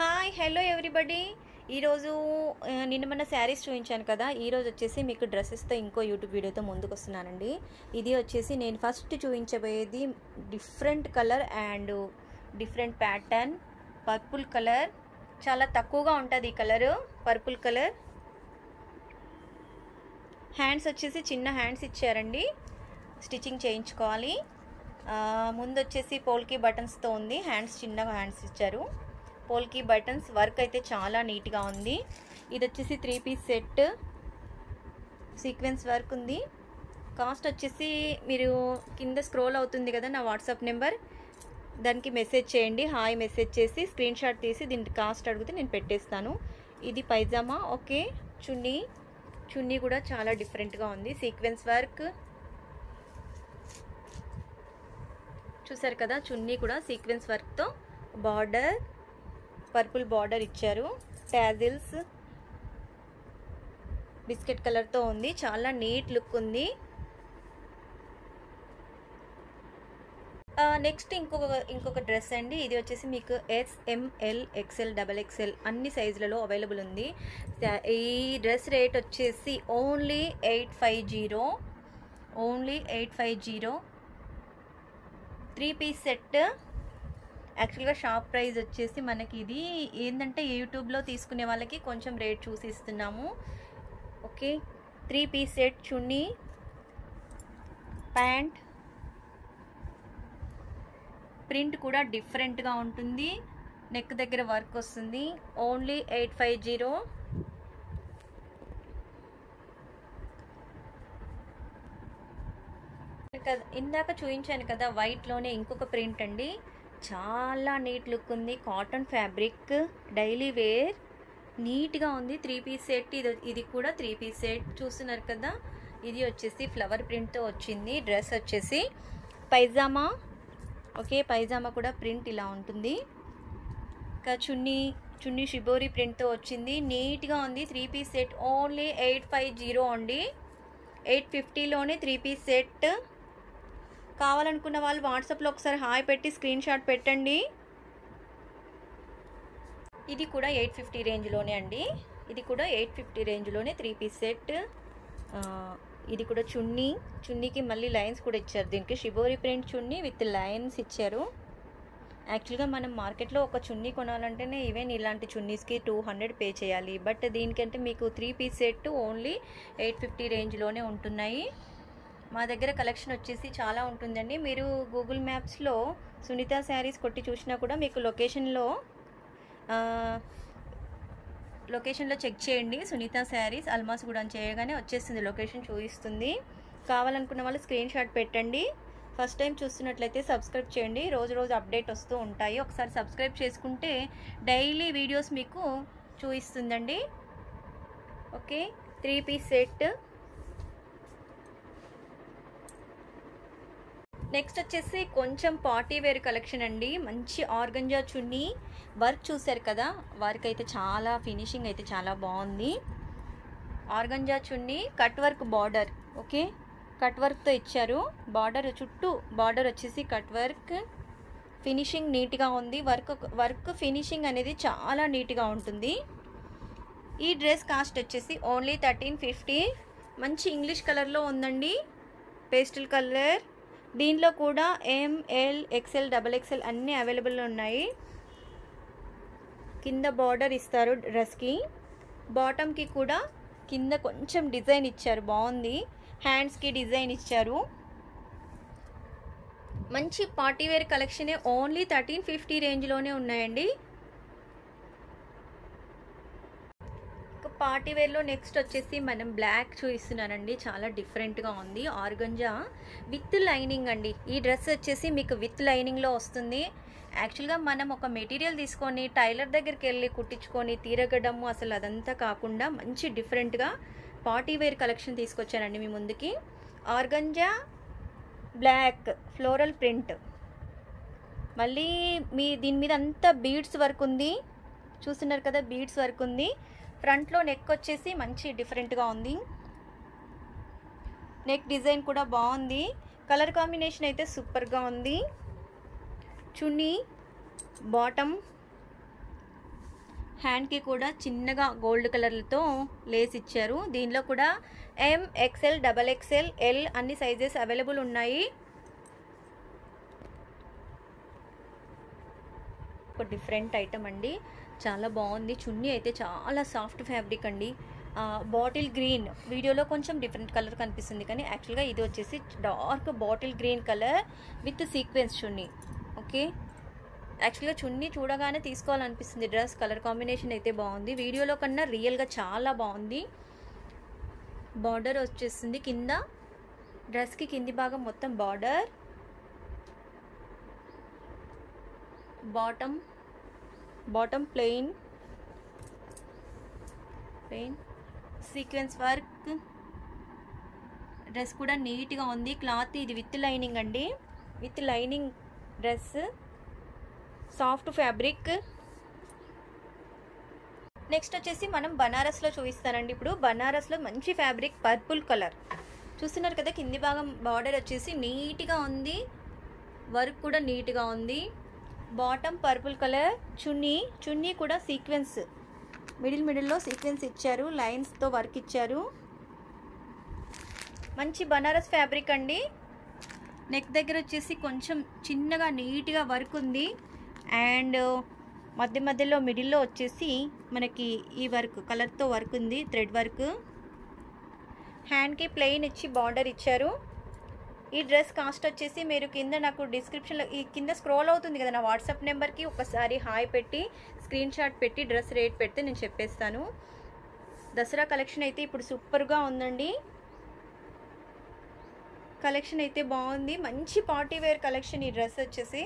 Hi hello everybody ఈరోజు నిన్న మన శారీస్ చూపించాను కదా. ఈరోజు వచ్చేసి మీకు డ్రెస్సెస్తో ఇంకో యూట్యూబ్ వీడియోతో ముందుకు వస్తున్నానండి ఇది వచ్చేసి నేను first చూపించబోయేది different colour and different pattern. Purple colour. చాలా తక్కువగా ఉంటుంది ఈ కలరు. Purple colour. హ్యాండ్స్ వచ్చేసి చిన్న హ్యాండ్స్ ఇచ్చారండి. స్టిచ్చింగ్ చేయించుకోవాలి. ముందు వచ్చేసి పోల్కి బటన్స్తో ఉంది. హ్యాండ్స్ చిన్నగా హ్యాండ్స్ ఇచ్చారు. పోల్కి బటన్స్ వర్క్ అయితే చాలా నీట్గా ఉంది. ఇది వచ్చేసి three piece set. Sequence work ఉంది. కాస్ట్ వచ్చేసి మీరు కింద స్క్రోల్ అవుతుంది కదా నా వాట్సాప్ నెంబర్. దానికి మెసేజ్ చేయండి. హాయ్ మెసేజ్ చేసి స్క్రీన్ షాట్ తీసి దీనికి కాస్ట్ అడిగితే నేను పెట్టేస్తాను. ఇది పైజామా. ఓకే. చున్నీ. చున్నీ కూడా చాలా డిఫరెంట్గా ఉంది. Sequence work. చూసారు కదా? చున్నీ కూడా సీక్వెన్స్ వర్క్తో బార్డర్. పర్పుల్ బార్డర్ ఇచ్చారు. ట్యాజిల్స్ బిస్కెట్ కలర్తో ఉంది. చాలా నీట్ లుక్ ఉంది. నెక్స్ట్ ఇంకొక ఇంకొక డ్రెస్ అండి. ఇది వచ్చేసి మీకు ఎస్ఎంఎల్ ఎక్సెల్ డబల్ ఎక్సెల్ అన్ని సైజులలో అవైలబుల్ ఉంది. ఈ డ్రెస్ రేట్ వచ్చేసి only eight five zero. Only eight five zero. Three piece set యాక్చువల్గా షాప్ ప్రైస్ వచ్చేసి మనకి ఇది ఏంటంటే యూట్యూబ్లో తీసుకునే వాళ్ళకి కొంచెం రేట్ చూసి ఇస్తున్నాము ఓకే. త్రీ పీస్ సెట్ చున్నీ ప్యాంట్. ప్రింట్ కూడా డిఫరెంట్గా ఉంటుంది. నెక్ దగ్గర వర్క్ వస్తుంది. Only eight five zero. ఇందాక చూపించాను కదా వైట్లోనే ఇంకొక ప్రింట్ అండి. చాలా నీట్ లుక్ ఉంది. కాటన్ ఫ్యాబ్రిక్ డైలీ వేర్ నీట్గా ఉంది. త్రీ పీస్ సెట్ ఇది ఇది కూడా త్రీ పీస్ సెట్ చూస్తున్నారు కదా. ఇది వచ్చేసి ఫ్లవర్ ప్రింట్తో వచ్చింది. డ్రెస్ వచ్చేసి పైజామా ఓకే పైజామా కూడా ప్రింట్ ఇలా ఉంటుంది. ఇంకా చున్నీ చున్నీ షిబోరి ప్రింట్తో వచ్చింది. నీట్గా ఉంది. Three piece set only eight five zero అండి. ఎయిట్ ఫిఫ్టీలోనే త్రీ పీస్ సెట్ కావాలనుకున్న వాళ్ళు వాట్సాప్లో ఒకసారి హాయ్ పెట్టి స్క్రీన్ షాట్ పెట్టండి. ఇది కూడా ఎయిట్ ఫిఫ్టీ రేంజ్లోనే అండి. ఇది కూడా ఎయిట్ ఫిఫ్టీ రేంజ్లోనే త్రీ పీస్ సెట్. ఇది కూడా చున్నీ. చున్నీకి మళ్ళీ లైన్స్ కూడా ఇచ్చారు. దీనికి shibori print chunni with lines ఇచ్చారు. యాక్చువల్గా మనం మార్కెట్లో ఒక చున్నీ కొనాలంటేనే ఈవెన్ ఇలాంటి చున్నీస్కి టూ హండ్రెడ్ పే చేయాలి. బట్ దీనికంటే మీకు three piece set only eight fifty రేంజ్లోనే ఉంటున్నాయి. మా దగ్గర కలెక్షన్ వచ్చేసి చాలా ఉంటుందండి. మీరు గూగుల్ మ్యాప్స్లో సునీత శారీస్ కొట్టి చూసినా కూడా మీకు లొకేషన్లో లొకేషన్లో చెక్ చేయండి. సునీత శారీస్ అల్మాస్ కూడా చేయగానే వచ్చేస్తుంది. లొకేషన్ చూపిస్తుంది. కావాలనుకున్న వాళ్ళు స్క్రీన్ షాట్ పెట్టండి. ఫస్ట్ టైం చూస్తున్నట్లయితే సబ్స్క్రైబ్ చేయండి. రోజు రోజు అప్డేట్ వస్తూ ఉంటాయి. ఒకసారి సబ్స్క్రైబ్ చేసుకుంటే డైలీ వీడియోస్ మీకు చూపిస్తుందండి. Okay three piece set next వచ్చేసి కొంచెం పార్టీ వేర్ కలెక్షన్ అండి. మంచి ఆర్గంజా చున్నీ వర్క్ చూసారు కదా? వర్క్ అయితే చాలా ఫినిషింగ్ అయితే చాలా బాగుంది. ఆర్గంజా చున్నీ cut work border okay? Cut వర్క్తో ఇచ్చారు. బార్డర్ చుట్టూ బార్డర్ వచ్చేసి కట్ వర్క్. ఫినిషింగ్ నీట్గా ఉంది. వర్క్ వర్క్ ఫినిషింగ్ అనేది చాలా నీట్గా ఉంటుంది. ఈ డ్రెస్ కాస్ట్ వచ్చేసి ఓన్లీ థర్టీన్ ఫిఫ్టీ. మంచి ఇంగ్లీష్ కలర్లో ఉందండి. Pastel colour. దీనిలో కూడా M L XL double XL అన్నీ అవైలబుల్ ఉన్నాయి. కింద బార్డర్ ఇస్తారు డ్రెస్కి బాటమ్కి కూడా కింద కొంచెం డిజైన్ ఇచ్చారు బాగుంది. హ్యాండ్స్కి డిజైన్ ఇచ్చారు. మంచి పార్టీవేర్ కలెక్షనే ఓన్లీ థర్టీన్ ఫిఫ్టీ రేంజ్లోనే ఉన్నాయండి. పార్టీ వేర్లో నెక్స్ట్ వచ్చేసి మనం బ్లాక్ చూపిస్తున్నానండి. చాలా డిఫరెంట్గా ఉంది. ఆర్గంజా విత్ లైనింగ్ అండి. ఈ డ్రెస్ వచ్చేసి మీకు విత్ లైనింగ్లో వస్తుంది. యాక్చువల్గా మనం ఒక మెటీరియల్ తీసుకొని టైలర్ దగ్గరికి వెళ్ళి కుట్టించుకొని తీరగడము అసలు అదంతా కాకుండా మంచి డిఫరెంట్గా పార్టీ వేర్ కలెక్షన్ తీసుకొచ్చానండి మీ ముందుకి. Organza black floral print. మళ్ళీ మీ దీని మీద అంతా బీడ్స్ వర్క్ ఉంది. చూస్తున్నారు కదా బీడ్స్ వర్క్ ఉంది. ఫ్రంట్లో నెక్ వచ్చేసి మంచి డిఫరెంట్గా ఉంది. నెక్ డిజైన్ కూడా బాగుంది. కలర్ కాంబినేషన్ అయితే సూపర్గా ఉంది. చున్నీ బాటమ్ హ్యాండ్కి కూడా చిన్నగా గోల్డ్ కలర్లతో లేస్ ఇచ్చారు. దీనిలో కూడా M XL double XL L అన్ని సైజెస్ అవైలబుల్ ఉన్నాయి. ఒక డిఫరెంట్ ఐటమ్ అండి. చాలా బాగుంది. చున్నీ అయితే చాలా సాఫ్ట్ ఫ్యాబ్రిక్ అండి. Bottle green. వీడియోలో కొంచెం డిఫరెంట్ కలర్ కనిపిస్తుంది కానీ యాక్చువల్గా ఇది వచ్చేసి dark bottle green colour with sequence chunni. Okay? యాక్చువల్గా చున్నీ చూడగానే తీసుకోవాలనిపిస్తుంది. డ్రెస్ కలర్ కాంబినేషన్ అయితే బాగుంది. వీడియోలో కన్నా రియల్గా చాలా బాగుంది. బార్డర్ వచ్చేస్తుంది కింద. డ్రెస్కి కింది భాగం మొత్తం border. Bottom bottom plain plain sequence work dress కూడా నీట్గా ఉంది. క్లాత్ ఇది విత్ లైనింగ్ అండి. With lining dress soft fabric next వచ్చేసి మనం బనారస్లో చూపిస్తానండి. ఇప్పుడు బనారస్లో మంచి ఫ్యాబ్రిక్ పర్పుల్ కలర్ చూస్తున్నారు కదా కింది భాగం బార్డర్ వచ్చేసి నీట్గా ఉంది. వర్క్ కూడా నీట్గా ఉంది. బాటమ్ పర్పుల్ కలర్ చున్నీ చున్నీ కూడా సీక్వెన్స్ మిడిల్ మిడిల్లో సీక్వెన్స్ ఇచ్చారు. లైన్స్తో వర్క్ ఇచ్చారు. మంచి బనారస్ ఫ్యాబ్రిక్ అండి. నెక్ దగ్గర వచ్చేసి కొంచెం చిన్నగా నీట్గా వర్క్ ఉంది. అండ్ uh, మధ్య మధ్యలో మిడిల్లో వచ్చేసి మనకి ఈ వర్క్ కలర్తో వర్క్ ఉంది థ్రెడ్ వర్క్ హ్యాండ్కి ప్లెయిన్ ఇచ్చి బార్డర్ ఇచ్చారు. ఈ డ్రెస్ కాస్ట్ వచ్చేసి మీరు కింద నాకు డిస్క్రిప్షన్లో ఈ కింద స్క్రోల్ అవుతుంది కదా నా వాట్సాప్ నెంబర్కి ఒకసారి హాయ్ పెట్టి స్క్రీన్ షాట్ పెట్టి డ్రెస్ రేట్ పెడితే నేను చెప్పేస్తాను. దసరా కలెక్షన్ అయితే ఇప్పుడు సూపర్గా ఉందండి. కలెక్షన్ అయితే బాగుంది. మంచి పార్టీ వేర్ కలెక్షన్ ఈ డ్రెస్ వచ్చేసి.